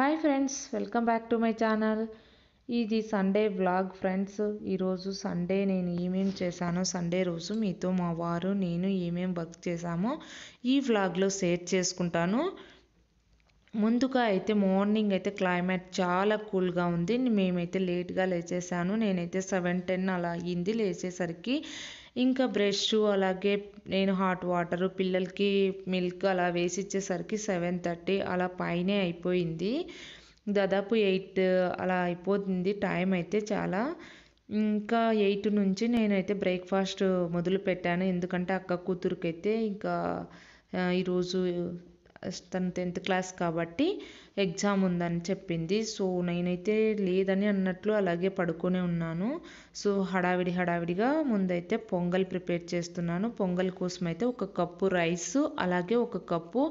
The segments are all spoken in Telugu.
Hi friends welcome back to my channel ఇది సండే వ్లాగ్ ఫ్రెండ్స్ ఈరోజు సండే నేను ఏమేమి చేశానో సండే రోజు మీతో మా వారు నేను ఏమేమి వర్క్ చేశామో ఈ వ్లాగ్లో షేర్ చేసుకుంటాను. ముందుగా అయితే మార్నింగ్ అయితే క్లైమేట్ చాలా కూల్గా ఉంది. మేమైతే లేట్గా లేచేసాను నేనైతే సెవెన్ టెన్ అలా అయ్యింది. లేచేసరికి ఇంకా బ్రష్ అలాగే నేను హాట్ వాటర్ పిల్లలకి మిల్క్ అలా వేసి ఇచ్చేసరికి సెవెన్ థర్టీ అలా పైనే అయిపోయింది. దాదాపు ఎయిట్ అలా అయిపోతుంది టైం అయితే చాలా. ఇంకా ఎయిట్ నుంచి నేనైతే బ్రేక్ఫాస్ట్ మొదలు పెట్టాను ఎందుకంటే అక్క కూతురికైతే ఇంకా ఈరోజు తను టెన్త్ క్లాస్ కాబట్టి ఎగ్జామ్ ఉందని చెప్పింది. సో నేనైతే లేదని అన్నట్లు అలాగే పడుకునే ఉన్నాను. సో హడావిడి హడావిడిగా ముందైతే పొంగల్ ప్రిపేర్ చేస్తున్నాను. పొంగల్ కోసం అయితే ఒక కప్పు రైస్ అలాగే ఒక కప్పు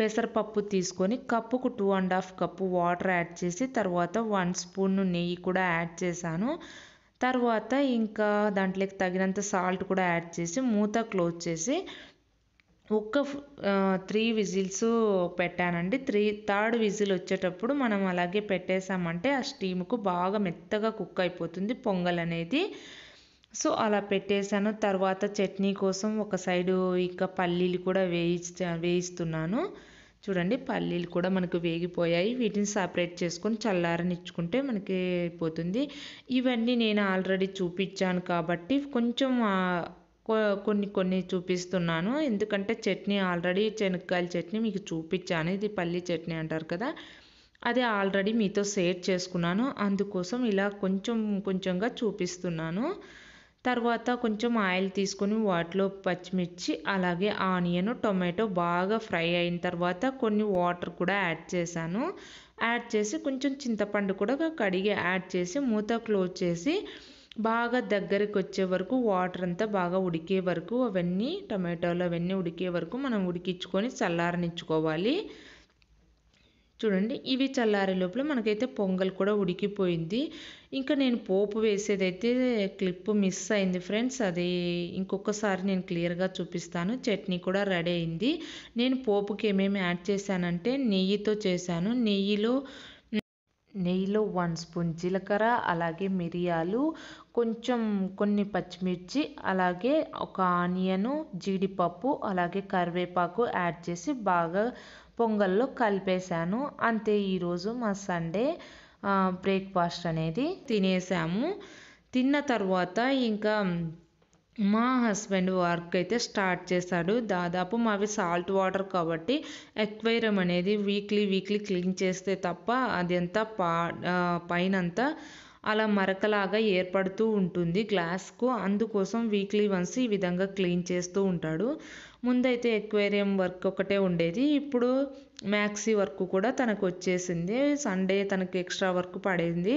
పెసరపప్పు తీసుకొని కప్పుకు two and half cup water add చేసి తర్వాత వన్ స్పూన్ నెయ్యి కూడా యాడ్ చేశాను. తర్వాత ఇంకా దాంట్లోకి తగినంత సాల్ట్ కూడా యాడ్ చేసి మూత క్లోజ్ చేసి ఒక్క త్రీ విజిల్స్ పెట్టానండి. త్రీ థర్డ్ విజిల్ వచ్చేటప్పుడు మనం అలాగే పెట్టేసామంటే ఆ స్టీమ్కు బాగా మెత్తగా కుక్ అయిపోతుంది పొంగల్ అనేది. సో అలా పెట్టేశాను తర్వాత చట్నీ కోసం ఒక సైడు ఇంకా పల్లీలు కూడా వేయి వేయిస్తున్నాను. చూడండి పల్లీలు కూడా మనకు వేగిపోయాయి. వీటిని సపరేట్ చేసుకొని చల్లారనిచ్చుకుంటే మనకి అయిపోతుంది. ఇవన్నీ నేను ఆల్రెడీ చూపించాను కాబట్టి కొంచెం కొన్ని కొన్ని చూపిస్తున్నాను. ఎందుకంటే చట్నీ ఆల్రెడీ శనక్కాయల చట్నీ మీకు చూపించాను. ఇది పల్లి చట్నీ అంటారు కదా. అది ఆల్రెడీ మీతో షేర్ చేసుకున్నాను. అందుకోసం ఇలా కొంచెం కొంచెంగా చూపిస్తున్నాను. తర్వాత కొంచెం ఆయిల్ తీసుకొని వాటిలో పచ్చిమిర్చి అలాగే ఆనియన్ టొమాటో బాగా ఫ్రై అయిన తర్వాత కొన్ని వాటర్ కూడా యాడ్ చేశాను. యాడ్ చేసి కొంచెం చింతపండు కూడా కడిగి యాడ్ చేసి మూత క్లోజ్ చేసి బాగా దగ్గరికి వచ్చే వరకు వాటర్ అంతా బాగా ఉడికే వరకు అవన్నీ టమాటోలు అవన్నీ ఉడికే వరకు మనం ఉడికించుకొని చల్లారనిచ్చుకోవాలి. చూడండి ఇవి చల్లారే లోపల మనకైతే పొంగల్ కూడా ఉడికిపోయింది. ఇంకా నేను పోపు వేసేదైతే క్లిప్ మిస్ అయింది ఫ్రెండ్స్ అది ఇంకొకసారి నేను క్లియర్గా చూపిస్తాను. చట్నీ కూడా రెడీ అయింది. నేను పోపుకి ఏమేమి యాడ్ చేశానంటే నెయ్యితో చేశాను. నెయ్యిలో నెయ్యిలో వన్ స్పూన్ జీలకర్ర అలాగే మిరియాలు కొంచెం కొన్ని పచ్చిమిర్చి అలాగే ఒక ఆనియను జీడిపప్పు అలాగే కరివేపాకు యాడ్ చేసి బాగా పొంగల్లో కలిపేశాను. అంతే ఈరోజు మా సండే బ్రేక్ఫాస్ట్ అనేది తినేసాము. తిన్న తర్వాత ఇంకా మా హస్బెండ్ వర్క్ అయితే స్టార్ట్ చేశాడు. దాదాపు మావి సాల్ట్ వాటర్ కాబట్టి ఎక్వైరం అనేది వీక్లీ వీక్లీ క్లీన్ చేస్తే తప్ప అది అంతా పా పైనంతా అలా మరకలాగా ఏర్పడుతూ ఉంటుంది గ్లాస్కు. అందుకోసం వీక్లీ వన్స్ ఈ విధంగా క్లీన్ చేస్తూ ఉంటాడు. ముందైతే ఎక్వేరియం వర్క్ ఒకటే ఉండేది. ఇప్పుడు మ్యాక్సీ వర్క్ కూడా తనకు వచ్చేసింది సండే తనకు ఎక్స్ట్రా వర్క్ పడింది.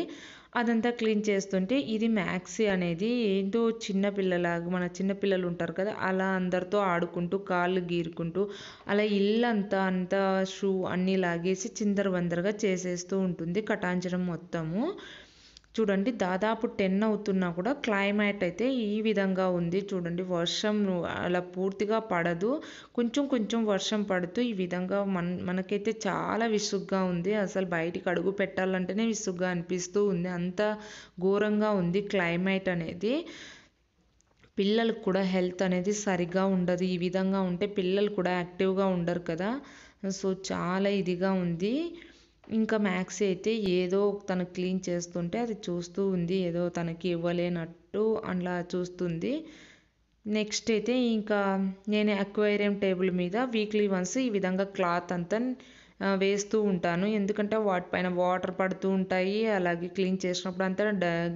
అదంతా క్లీన్ చేస్తుంటే ఇది మ్యాక్సీ అనేది ఏంటో చిన్న పిల్లలాగా మన చిన్న పిల్లలు ఉంటారు కదా అలా అందరితో ఆడుకుంటూ కాళ్ళు గీరుకుంటూ అలా ఇల్లంతా అంతా షూ అన్నీ లాగేసి చిందరవందరగా చేసేస్తూ ఉంటుంది కటాంచడం మొత్తము. చూడండి దాదాపు టెన్ అవుతున్నా కూడా క్లైమేట్ అయితే ఈ విధంగా ఉంది చూడండి. వర్షం అలా పూర్తిగా పడదు. కొంచెం కొంచెం వర్షం పడుతూ ఈ విధంగా మన మనకైతే చాలా విసుగ్గా ఉంది. అసలు బయటికి అడుగు పెట్టాలంటేనే విసుగ్గా అనిపిస్తూ ఉంది. అంత ఘోరంగా ఉంది క్లైమేట్ అనేది. పిల్లలకు కూడా హెల్త్ అనేది సరిగా ఉండదు. ఈ విధంగా ఉంటే పిల్లలు కూడా యాక్టివ్గా ఉండరు కదా. సో చాలా ఇదిగా ఉంది. ఇంకా మ్యాక్స్ అయితే ఏదో తను క్లీన్ చేస్తుంటే అది చూస్తూ ఉంది. ఏదో తనకి ఇవ్వలేనట్టు అలా చూస్తుంది. నెక్స్ట్ అయితే ఇంకా నేను అక్వేరియం టేబుల్ మీద వీక్లీ వన్స్ ఈ విధంగా క్లాత్ అంతా వేస్తూ ఉంటాను. ఎందుకంటే వాటిపైన వాటర్ పడుతూ ఉంటాయి. అలాగే క్లీన్ చేసినప్పుడు అంతా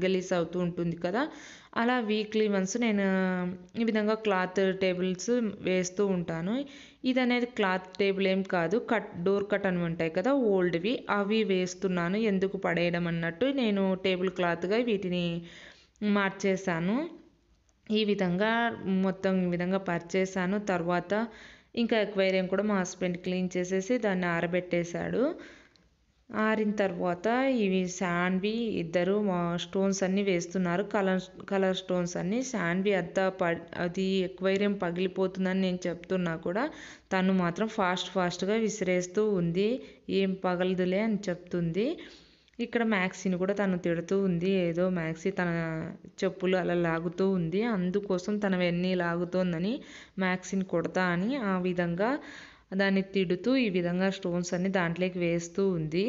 గలీజ్ అవుతూ ఉంటుంది కదా. అలా వీక్లీ వన్స్ నేను ఈ విధంగా క్లాత్ టేబుల్స్ వేస్తూ ఉంటాను. ఇది అనేది క్లాత్ టేబుల్ ఏం కాదు. కట్ డోర్ కట్ అని ఉంటాయి కదా ఓల్డ్వి. అవి వేస్తున్నాను. ఎందుకు పడేయడం అన్నట్టు నేను టేబుల్ క్లాత్గా వీటిని మార్చేశాను. ఈ విధంగా మొత్తం ఈ విధంగా పర్చేసాను తర్వాత ఇంకా ఎక్వైరియం కూడా మా హస్బెండ్ క్లీన్ చేసేసి దాన్ని ఆరబెట్టేశాడు. ఆరిన తర్వాత ఇవి శాండ్వి ఇద్దరు స్టోన్స్ అన్నీ వేస్తున్నారు. కలర్ కలర్ స్టోన్స్ అన్నీ శాండ్వి అద్ద ప అది ఎక్వైరియం పగిలిపోతుందని నేను చెప్తున్నా కూడా తను మాత్రం ఫాస్ట్ ఫాస్ట్గా విసిరేస్తూ ఉంది. ఏం పగలదులే అని చెప్తుంది. ఇక్కడ మ్యాక్సీని కూడా తను తిడుతూ ఉంది. ఏదో మ్యాక్సీ తన చెప్పులు అలా లాగుతూ ఉంది. అందుకోసం తనవన్నీ లాగుతోందని మ్యాక్సీని కొడతా అని ఆ విధంగా దాన్ని తిడుతూ ఈ విధంగా స్టోన్స్ అన్ని దాంట్లోకి వేస్తూ ఉంది.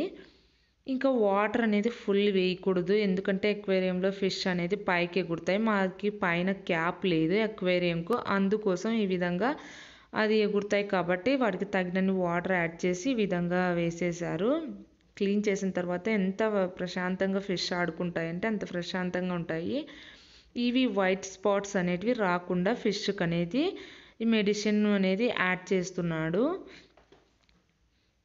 ఇంకా వాటర్ అనేది ఫుల్ వేయకూడదు. ఎందుకంటే ఎక్వేరియంలో ఫిష్ అనేది పైకి ఎగురుతాయి. మాకి పైన క్యాప్ లేదు ఎక్వేరియంకు అందుకోసం ఈ విధంగా అది ఎగురుతాయి కాబట్టి వాటికి తగినన్ని వాటర్ యాడ్ చేసి ఈ విధంగా వేసేసారు క్లీన్ చేసిన తర్వాత ఎంత ప్రశాంతంగా ఫిష్ ఆడుకుంటాయంటే అంత ప్రశాంతంగా ఉంటాయి. ఇవి వైట్ స్పాట్స్ అనేటివి రాకుండా ఫిష్కి అనేది ఈ మెడిసిన్ అనేది యాడ్ చేస్తున్నాడు.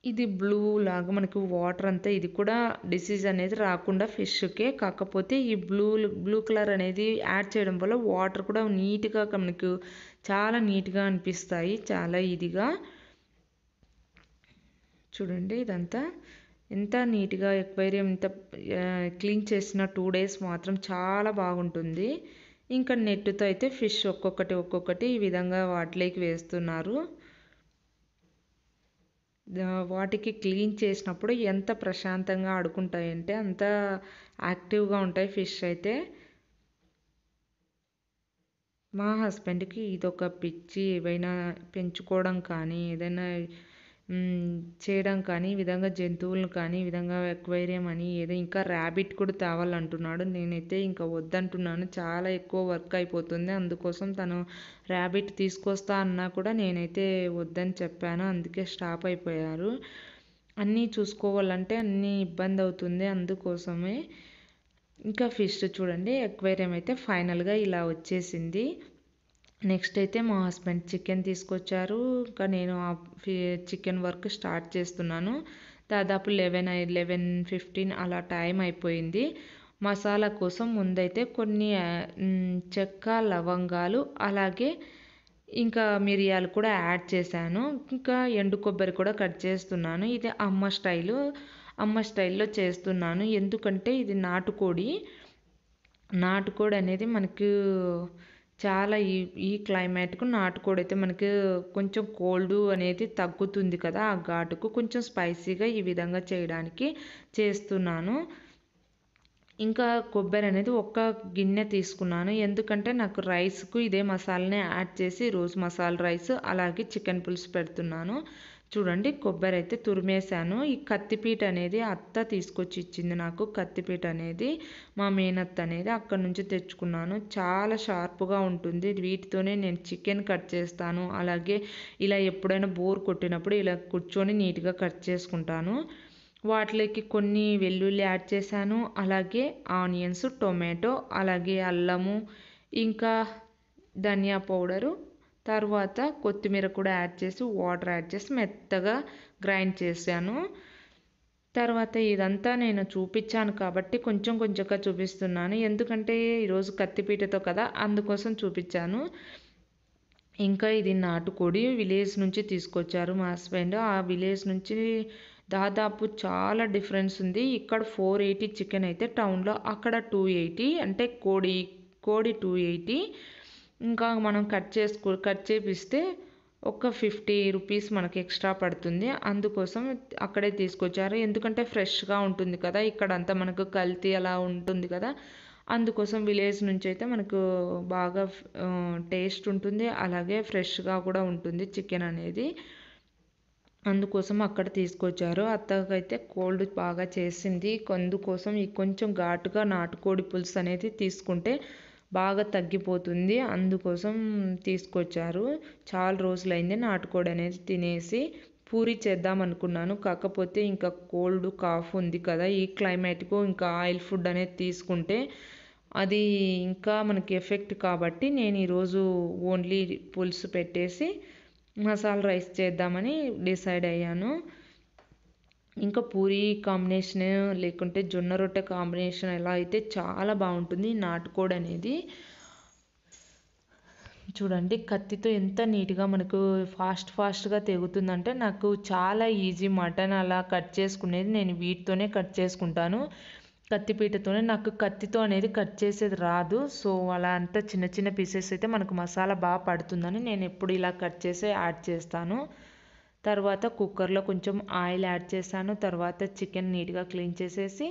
ఇది బ్లూ లాగా మనకి వాటర్ అంతా ఇది కూడా డిసీజ్ అనేది రాకుండా ఫిష్కే. కాకపోతే ఈ బ్లూ బ్లూ కలర్ అనేది యాడ్ చేయడం వల్ల వాటర్ కూడా నీట్గా మనకు చాలా నీట్గా అనిపిస్తాయి చాలా ఇదిగా. చూడండి ఇదంతా. ఎంత నీట్గా ఎక్వైరియం ఎంత క్లీన్ చేసిన టూ డేస్ మాత్రం చాలా బాగుంటుంది. ఇంకా నెట్తో అయితే ఫిష్ ఒక్కొక్కటి ఒక్కొక్కటి ఈ విధంగా వాటిలోకి వేస్తున్నారు. వాటికి క్లీన్ చేసినప్పుడు ఎంత ప్రశాంతంగా ఆడుకుంటాయంటే అంత యాక్టివ్గా ఉంటాయి ఫిష్ అయితే. మా హస్బెండ్కి ఇదొక పిచ్చి ఏవైనా పెంచుకోవడం కానీ ఏదైనా చేయడం కానీ ఈ విధంగా జంతువులను కానీ ఈ విధంగా ఎక్వైరియం అని ఏదో ఇంకా ర్యాబిట్ కూడా తేవాలంటున్నాడు. నేనైతే ఇంకా వద్దంటున్నాను. చాలా ఎక్కువ వర్క్ అయిపోతుంది. అందుకోసం తను ర్యాబిట్ తీసుకొస్తా అన్నా కూడా నేనైతే వద్దని చెప్పాను. అందుకే స్టాప్ అయిపోయారు. అన్నీ చూసుకోవాలంటే అన్నీ ఇబ్బంది అవుతుంది. అందుకోసమే ఇంకా ఫిష్ చూడండి. ఎక్వేరియం అయితే ఫైనల్గా ఇలా వచ్చేసింది. నెక్స్ట్ అయితే మా హస్బెండ్ చికెన్ తీసుకొచ్చారు. ఇంకా నేను ఆ చికెన్ వర్క్ స్టార్ట్ చేస్తున్నాను. దాదాపు లెవెన్ లెవెన్ ఫిఫ్టీన్ అలా టైం అయిపోయింది. మసాలా కోసం ముందైతే కొన్ని చెక్క లవంగాలు అలాగే ఇంకా మిరియాలు కూడా యాడ్ చేశాను. ఇంకా ఎండు కొబ్బరి కూడా కట్ చేస్తున్నాను. ఇది అమ్మ స్టైలు అమ్మ స్టైల్లో చేస్తున్నాను. ఎందుకంటే ఇది నాటుకోడి. నాటుకోడి అనేది మనకు చాలా ఈ ఈ క్లైమేట్కు నాటుకోడి అయితే మనకి కొంచెం కోల్డ్ అనేది తగ్గుతుంది కదా. ఆ ఘాటుకు కొంచెం స్పైసీగా ఈ విధంగా చేయడానికి చేస్తున్నాను. ఇంకా కొబ్బరి అనేది ఒక్క గిన్నె తీసుకున్నాను. ఎందుకంటే నాకు రైస్కు ఇదే మసాలానే యాడ్ చేసి రోజు మసాలా రైస్ అలాగే చికెన్ పులుసు పెడుతున్నాను. చూడండి కొబ్బరి అయితే తురిమేశాను. ఈ కత్తిపీట అనేది అత్త తీసుకొచ్చి ఇచ్చింది నాకు. కత్తిపీట అనేది మా మేనత్త అనేది అక్కడ నుంచి తెచ్చుకున్నాను. చాలా షార్ప్గా ఉంటుంది. వీటితోనే నేను చికెన్ కట్ చేస్తాను. అలాగే ఇలా ఎప్పుడైనా బోర్ కొట్టినప్పుడు ఇలా కూర్చొని నీట్గా కట్ చేసుకుంటాను. వాటిలోకి కొన్ని వెల్లుల్లి యాడ్ చేశాను. అలాగే ఆనియన్స్ టొమాటో అలాగే అల్లము ఇంకా ధనియా పౌడరు తర్వాత కొత్తిమీర కూడా యాడ్ చేసి వాటర్ యాడ్ చేసి మెత్తగా గ్రైండ్ చేశాను. తర్వాత ఇదంతా నేను చూపించాను కాబట్టి కొంచెం కొంచెంగా చూపిస్తున్నాను. ఎందుకంటే ఈరోజు కత్తిపీటతో కదా అందుకోసం చూపించాను. ఇంకా ఇది నాటుకోడి విలేజ్ నుంచి తీసుకొచ్చారు మా హస్బెండ్. ఆ విలేజ్ నుంచి దాదాపు చాలా డిఫరెన్స్ ఉంది. ఇక్కడ ఫోర్ ఎయిటీ చికెన్ అయితే టౌన్లో అక్కడ టూ ఎయిటీ అంటే కోడి కోడి టూ ఎయిటీ. ఇంకా మనం కట్ చేసుకో కట్ చేపిస్తే ఒక ఫిఫ్టీ రూపీస్ మనకి ఎక్స్ట్రా పడుతుంది. అందుకోసం అక్కడే తీసుకొచ్చారు. ఎందుకంటే ఫ్రెష్గా ఉంటుంది కదా. ఇక్కడ అంతా మనకు కల్తీ అలా ఉంటుంది కదా. అందుకోసం విలేజ్ నుంచి అయితే మనకు బాగా టేస్ట్ ఉంటుంది. అలాగే ఫ్రెష్గా కూడా ఉంటుంది చికెన్ అనేది. అందుకోసం అక్కడ తీసుకొచ్చారు. అత్తకైతే కోల్డ్ బాగా చేసింది. అందుకోసం ఈ కొంచెం ఘాటుగా నాటుకోడి పులుసు అనేది తీసుకుంటే బాగా తగ్గిపోతుంది. అందుకోసం తీసుకొచ్చారు. చాలా రోజులైంది నాటుకోడి అనేది తినేసి పూరి చేద్దాం అనుకున్నాను. కాకపోతే ఇంకా కోల్డ్ కాఫ్ ఉంది కదా ఈ క్లైమేట్కు ఇంకా ఆయిల్ ఫుడ్ అనేది తీసుకుంటే అది ఇంకా మనకి ఎఫెక్ట్ కాబట్టి నేను ఈరోజు ఓన్లీ పులుసు పెట్టేసి మసాలా రైస్ చేద్దామని డిసైడ్ అయ్యాను. ఇంకా పూరి కాంబినేషన్ లేకుంటే జొన్న రొట్టె కాంబినేషన్ ఎలా అయితే చాలా బాగుంటుంది. నాటుకోడి అనేది చూడండి కత్తితో ఎంత నీట్గా మనకు ఫాస్ట్ ఫాస్ట్గా తెగుతుందంటే నాకు చాలా ఈజీ మటన్ అలా కట్ చేసుకునేది నేను వీటితోనే కట్ చేసుకుంటాను. కత్తిపీటతోనే నాకు కత్తితో అనేది కట్ చేసేది రాదు. సో అలా అంతా చిన్న చిన్న పీసెస్ అయితే మనకు మసాలా బాగా పడుతుందని నేను ఎప్పుడు ఇలా కట్ చేసే యాడ్ చేస్తాను. తర్వాత కుక్కర్లో కొంచెం ఆయిల్ యాడ్ చేశాను. తర్వాత చికెన్ నీట్గా క్లీన్ చేసేసి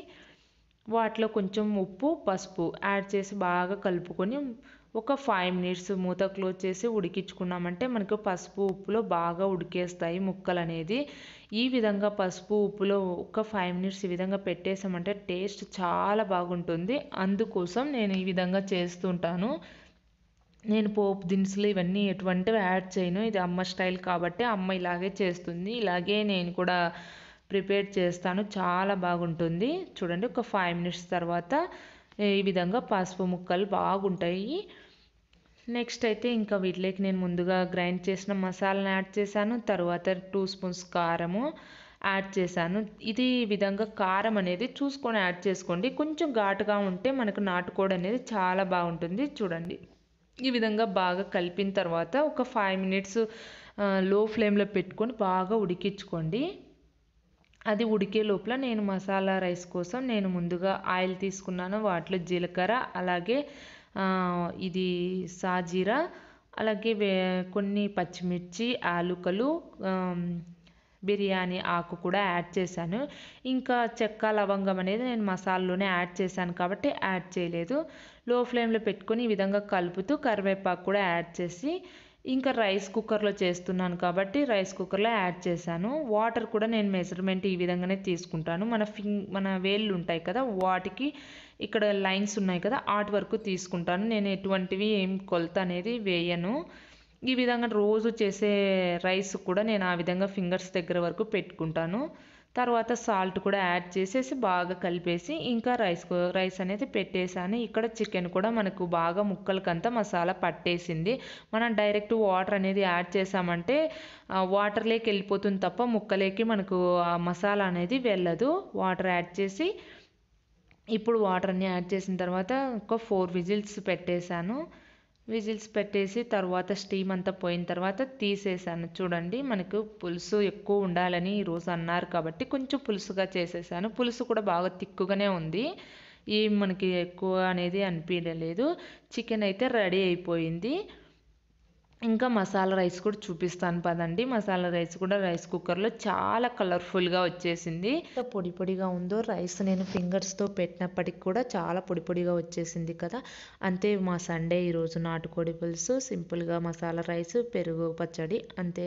వాటిలో కొంచెం ఉప్పు పసుపు యాడ్ చేసి బాగా కలుపుకొని ఒక ఫైవ్ మినిట్స్ మూత క్లోజ్ చేసి ఉడికించుకున్నామంటే మనకు పసుపు ఉప్పులో బాగా ఉడికేస్తాయి ముక్కలు అనేది. ఈ విధంగా పసుపు ఉప్పులో ఒక ఫైవ్ మినిట్స్ ఈ విధంగా పెట్టేసామంటే టేస్ట్ చాలా బాగుంటుంది. అందుకోసం నేను ఈ విధంగా చేస్తుంటాను నేను పోపు దినుసులు ఇవన్నీ ఎటువంటివి యాడ్ చేయను. ఇది అమ్మ స్టైల్ కాబట్టి అమ్మ ఇలాగే చేస్తుంది. ఇలాగే నేను కూడా ప్రిపేర్ చేస్తాను. చాలా బాగుంటుంది. చూడండి ఒక ఫైవ్ మినిట్స్ తర్వాత ఈ విధంగా పసుపు ముక్కలు బాగుంటాయి. నెక్స్ట్ అయితే ఇంకా వీటిలోకి నేను ముందుగా గ్రైండ్ చేసిన మసాలాను యాడ్ చేశాను. తర్వాత టూ స్పూన్స్ కారము యాడ్ చేశాను. ఇది విధంగా కారం అనేది చూసుకొని యాడ్ చేసుకోండి. కొంచెం ఘాటుగా ఉంటే మనకు నాటుకోడి అనేది చాలా బాగుంటుంది. చూడండి. ఈ విధంగా బాగా కలిపిన తర్వాత ఒక ఫైవ్ మినిట్స్లో ఫ్లేమ్లో పెట్టుకొని బాగా ఉడికించుకోండి. అది ఉడికే లోపల నేను మసాలా రైస్ కోసం నేను ముందుగా ఆయిల్ తీసుకున్నాను వాటిలో జీలకర్ర అలాగే ఇది సాజీరా అలాగే వే కొన్ని పచ్చిమిర్చి ఆలుకలు బిర్యానీ ఆకు కూడా యాడ్ చేశాను. ఇంకా చెక్క లవంగం అనేది నేను మసాలాలోనే యాడ్ చేశాను కాబట్టి యాడ్ చేయలేదు. లో ఫ్లేమ్లో పెట్టుకొని ఈ విధంగా కలుపుతూ కరివేపాకు కూడా యాడ్ చేసి ఇంకా రైస్ కుక్కర్లో చేస్తున్నాను కాబట్టి రైస్ కుక్కర్లో యాడ్ చేశాను. వాటర్ కూడా నేను మెజర్మెంట్ ఈ విధంగానే తీసుకుంటాను. మన ఫింగ్ మన వేళ్ళు ఉంటాయి కదా వాటికి ఇక్కడ లైన్స్ ఉన్నాయి కదా ఆర్ట్ వరకు తీసుకుంటాను. నేను ఎటువంటివి ఏం కొలత అనేది వేయను. ఈ విధంగా రోజు చేసే రైస్ కూడా నేను ఆ విధంగా ఫింగర్స్ దగ్గర వరకు పెట్టుకుంటాను. తర్వాత సాల్ట్ కూడా యాడ్ చేసేసి బాగా కలిపేసి ఇంకా రైస్ రైస్ అనేది పెట్టేశాను. ఇక్కడ చికెన్ కూడా మనకు బాగా ముక్కలకంతా మసాలా పట్టేసింది. మనం డైరెక్ట్ వాటర్ అనేది యాడ్ చేసామంటే వాటర్లోకి వెళ్ళిపోతుంది తప్ప ముక్కలేకి మనకు ఆ మసాలా అనేది వెళ్ళదు. వాటర్ యాడ్ చేసి ఇప్పుడు వాటర్ అన్ని యాడ్ చేసిన తర్వాత ఒక ఫోర్ విజిల్స్ పెట్టేశాను. విజిల్స్ పెట్టేసి తర్వాత స్టీమ్ అంతా పోయిన తర్వాత తీసేసాను చూడండి మనకు పులుసు ఎక్కువ ఉండాలని ఈరోజు అన్నారు కాబట్టి కొంచెం పులుసుగా చేసేసాను పులుసు కూడా బాగా తిక్కుగానే ఉంది. ఏం మనకి ఎక్కువ అనేది అనిపించలేదు. చికెన్ అయితే రెడీ అయిపోయింది. ఇంకా మసాలా రైస్ కూడా చూపిస్తాను పదండి. మసాలా రైస్ కూడా రైస్ కుక్కర్లో చాలా కలర్ఫుల్గా వచ్చేసింది. పొడి పొడిగా ఉందో రైస్ నేను ఫింగర్స్తో పెట్టినప్పటికి కూడా చాలా పొడి పొడిగా వచ్చేసింది కదా. అంతే మా సండే ఈరోజు నాటుకోడి పులుసు సింపుల్గా మసాలా రైస్ పెరుగు పచ్చడి అంతే.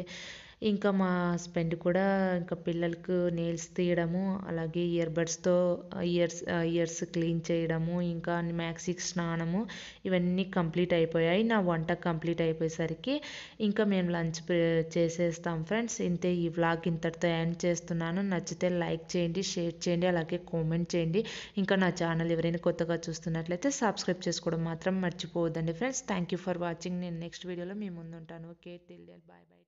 ఇంకా మా హస్బెండ్ కూడా ఇంకా పిల్లలకు నెయిల్స్ తీయడము అలాగే ఇయర్ బడ్స్తో ఇయర్స్ ఇయర్స్ క్లీన్ చేయడము ఇంకా మ్యాక్సిక్ స్నానము ఇవన్నీ కంప్లీట్ అయిపోయాయి. నా వంట కంప్లీట్ అయిపోయేసరికి ఇంకా మేము లంచ్ చేసేస్తాం ఫ్రెండ్స్. ఇంతే ఈ వ్లాగ్ ఇంతటితో ఎండ్ చేస్తున్నాను. నచ్చితే లైక్ చేయండి షేర్ చేయండి అలాగే కామెంట్ చేయండి. ఇంకా నా ఛానల్ ఎవరైనా కొత్తగా చూస్తున్నట్లయితే సబ్స్క్రైబ్ చేసుకోవడం మాత్రం మర్చిపోవద్దండి friends. Thank you for watching. నేను నెక్స్ట్ వీడియోలో మీ ముందుంటాను. ఓకే తెలియాలి బాయ్ బాయ్.